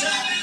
Shut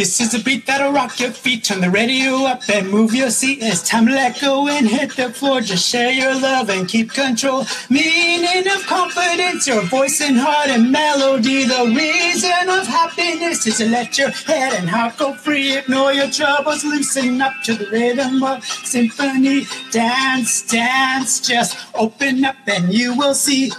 This is a beat that'll rock your feet. Turn the radio up and move your seat. It's time to let go and hit the floor. Just share your love and keep control. Meaning of confidence, your voice and heart and melody. The reason of happiness is to let your head and heart go free. Ignore your troubles, loosen up to the rhythm of symphony. Dance, dance, just open up and you will see.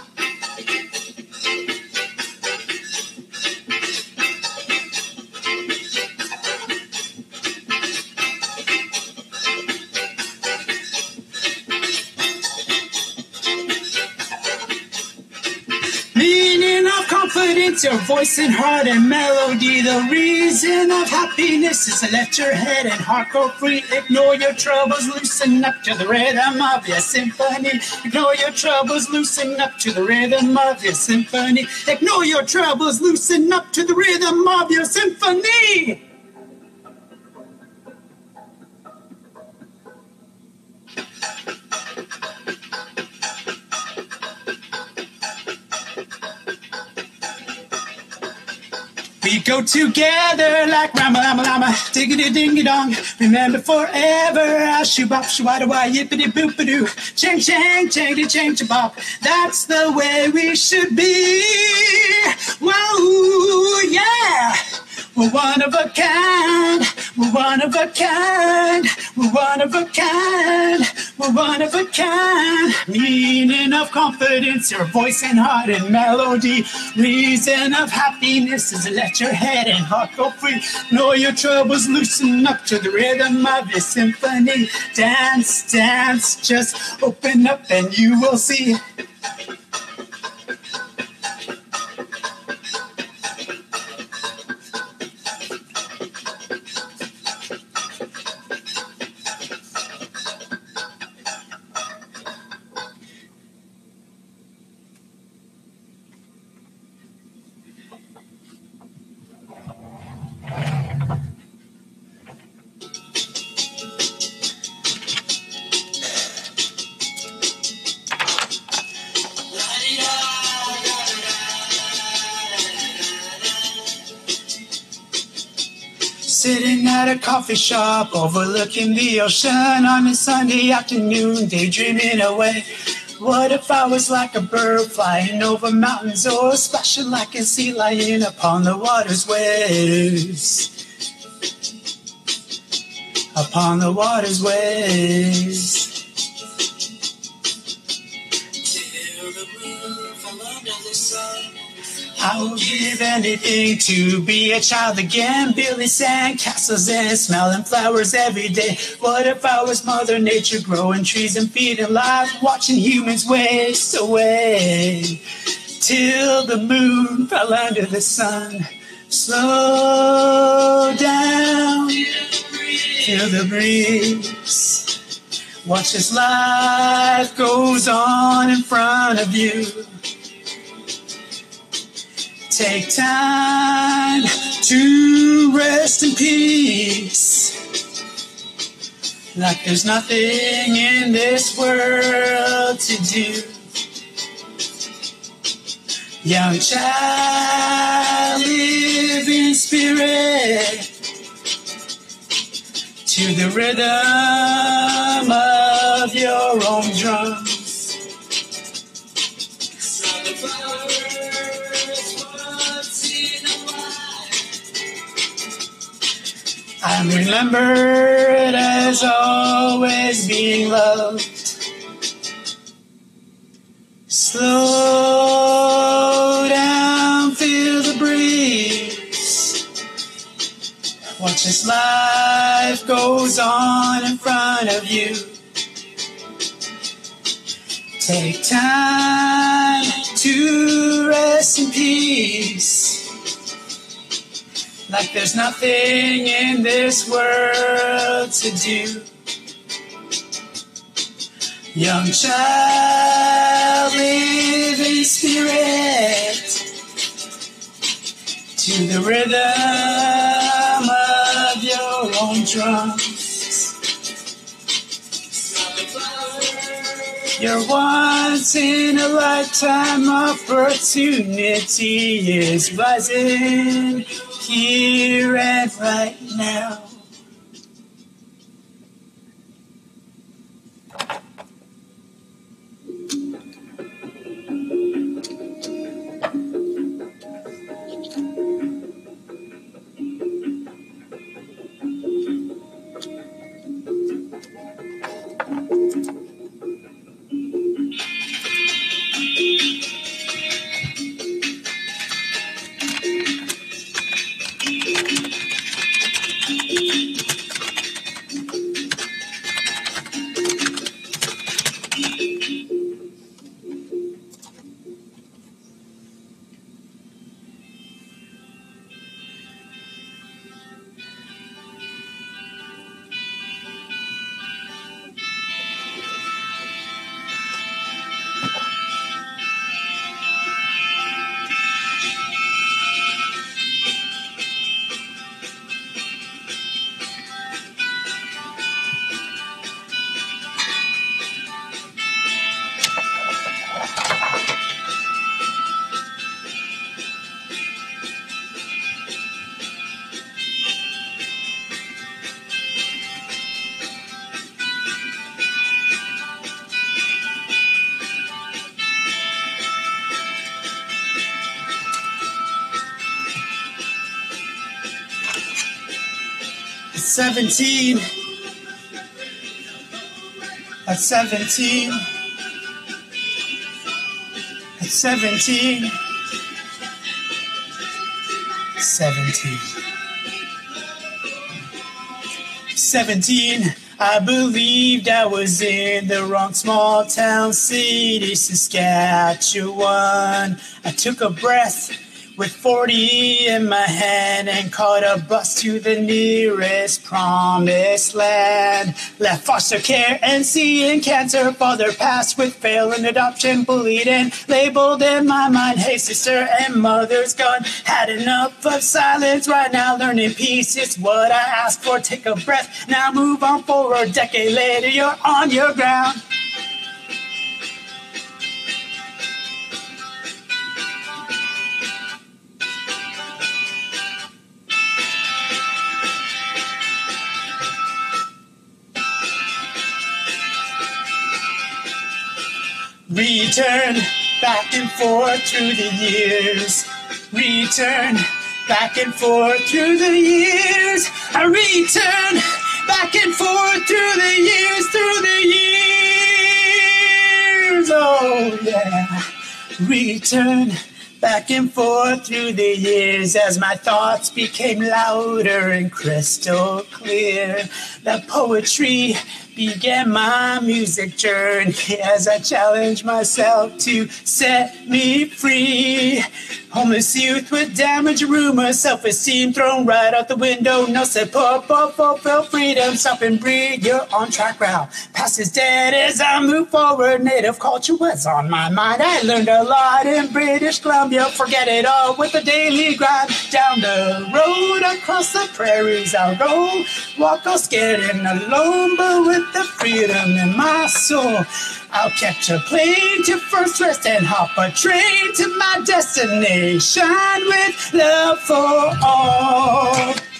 Confidence, your voice and heart and melody. The reason of happiness is to let your head and heart go free. Ignore your troubles, loosen up to the rhythm of your symphony. Ignore your troubles, loosen up to the rhythm of your symphony. Ignore your troubles, loosen up to the rhythm of your symphony. Go together like Rama Lama Lama, diggity dingy dong. Remember forever, ah, shoo bop, shoo wada wah, yippity boop a doo. Chang chang, changity chang bop. That's the way we should be. Wow, yeah. We're one of a kind. We're one of a kind. We're one of a kind. We're one of a kind. Meaning of confidence, your voice and heart and melody. Reason of happiness is let your head and heart go free. Know your troubles, loosen up to the rhythm of your symphony. Dance, dance, just open up and you will see. A coffee shop overlooking the ocean on a Sunday afternoon, daydreaming away. What if I was like a bird flying over mountains or splashing like a sea lion upon the water's waves? Upon the water's waves. I will give anything to be a child again. Building sand castles and smelling flowers every day. What if I was Mother Nature, growing trees and feeding life, watching humans waste away till the moon fell under the sun. Slow down, feel the breeze. Watch as life goes on in front of you. Take time to rest in peace. Like there's nothing in this world to do. Young child, live in spirit to the rhythm of your own drums. I'm remembered as always being loved. Slow down, feel the breeze. Watch as life goes on in front of you. Take time to rest in peace. Like there's nothing in this world to do. Young child, live in spirit to the rhythm of your own drums. Your once in a lifetime opportunity is rising here and right now. 17, at 17, at 17, 17. 17, I believed I was in the wrong small town city, Saskatchewan. I took a breath with 40 in my hand and caught a bus to the nearest promised land. Left foster care and seeing cancer, father passed with failing adoption, bullied and labeled in my mind. Hey, sister and mother's gone. Had enough of silence right now, learning peace is what I ask for. Take a breath, now move on forward. Decade later, you're on your ground. Return back and forth through the years. Return back and forth through the years. I return back and forth through the years, through the years. Oh, yeah. Return back and forth through the years as my thoughts became louder and crystal clear. The poetry began my music journey as I challenged myself to set me free. Homeless youth with damaged rumors, self-esteem thrown right out the window. No support, but fulfill freedom. Stop and breathe. You're on track route. Past is dead as I move forward. Native culture was on my mind. I learned a lot in British Columbia. Forget it all with the daily grind. Down the road across the prairies I'll go. Walk all scared and alone, but with the freedom in my soul. I'll catch a plane to first rest and hop a train to my destination with love for all.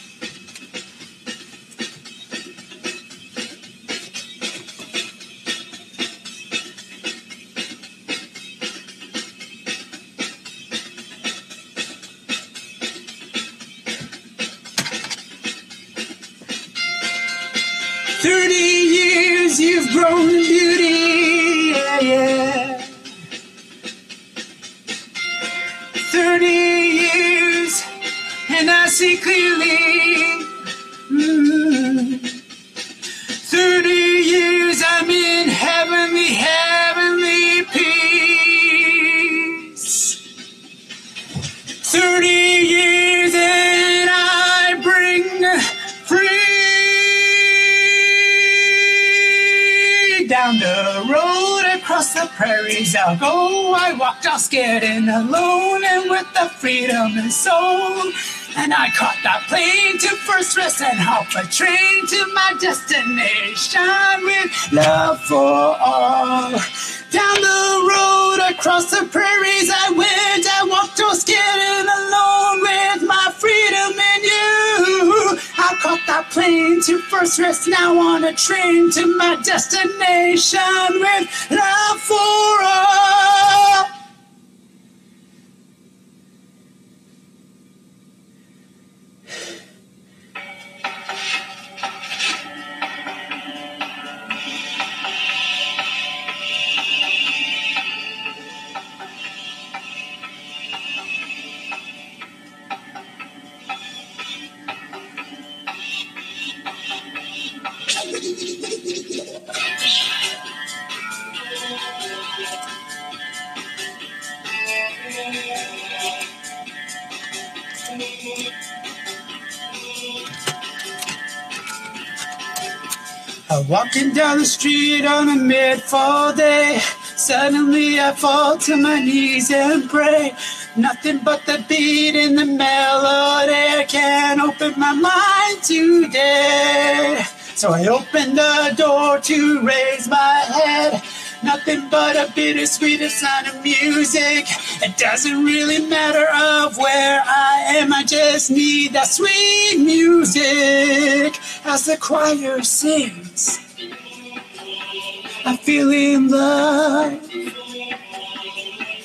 30 years you've grown in beauty, yeah, yeah. 30 years and I see clearly. The road across the prairies. I'll go. I walked all scared and alone and with the freedom and soul. And I caught that plane to first rest and hop a train to my destination with love for all. Down the road across the prairies I went. I walked all scared and alone Plane to first rest now on a train to my destination with love for all. I'm walking down the street on a mid-fall day. Suddenly I fall to my knees and pray. Nothing but the beat in the melody. I can't open my mind today. So I open the door to raise my head. Nothing but a bittersweet sound of music. It doesn't really matter of where I am. I just need that sweet music as the choir sings. I feel in love.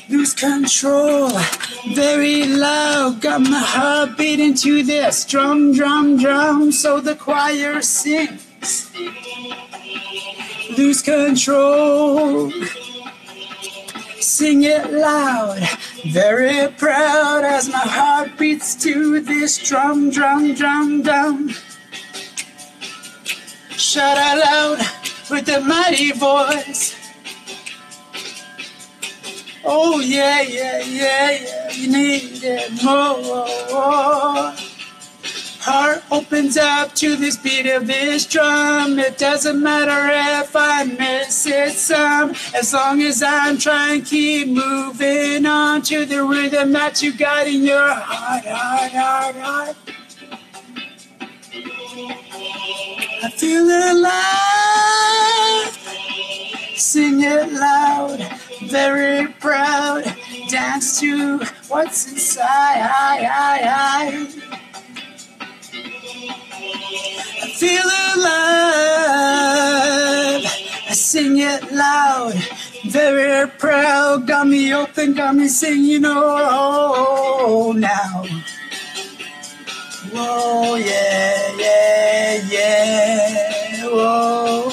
Lose control, very loud. Got my heart beating to this drum, drum, drum. So the choir sings. Lose control. Sing it loud, very proud as my heart beats to this drum, drum, drum, drum. Shout out loud with a mighty voice. Oh yeah, yeah, yeah, yeah. You need it more. Heart opens up to this beat of this drum. It doesn't matter if I miss it some, as long as I'm trying keep moving on to the rhythm that you got in your heart, heart, heart, heart. I feel alive. Sing it loud, very proud. Dance to what's inside. I, I. I feel alive. I sing it loud, very proud. Got me open, got me singing oh now. Whoa, yeah, yeah, yeah. Whoa,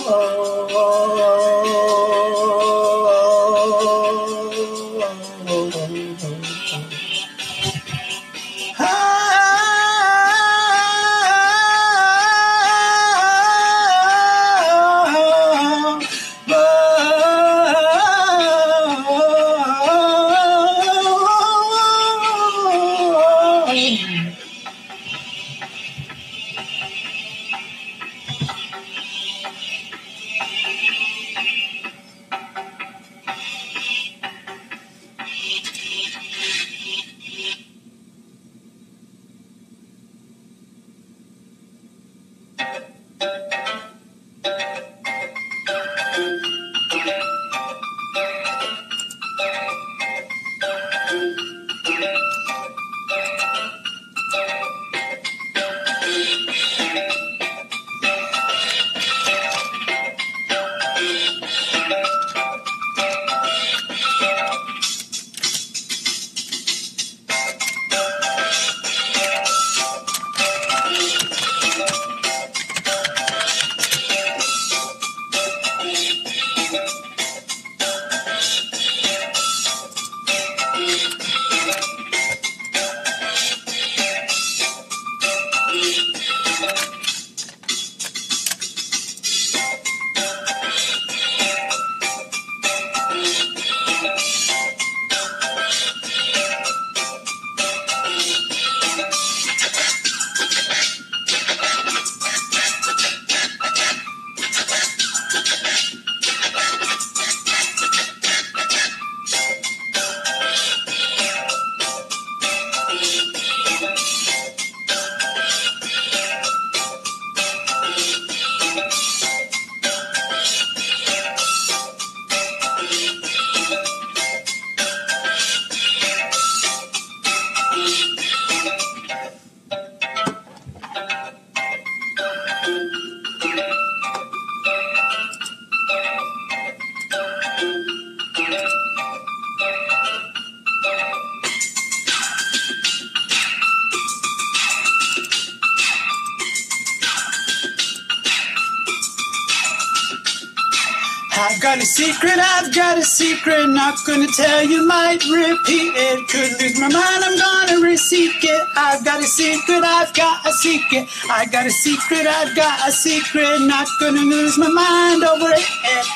got a secret, I've got a secret. Not gonna tell you, might repeat it. Could lose my mind, I'm gonna reseek it. I've got a secret, I've got a secret. I got a secret, I've got a secret. Not gonna lose my mind over it.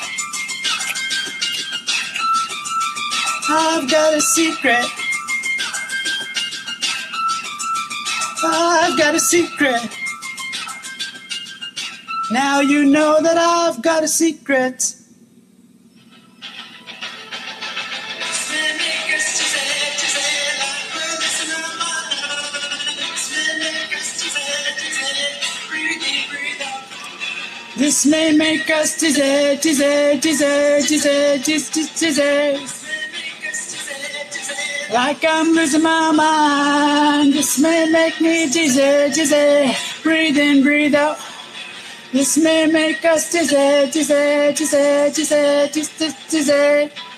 I've got a secret. I've got a secret. Now you know that I've got a secret. This may make us dizzy, dizzy, dizzy, dizzy, dizzy, dizzy. Like I'm losing my mind. This may make me dizzy, dizzy. Breathe in, breathe out. This may make us dizzy, dizzy, dizzy, dizzy, dizzy, dizzy.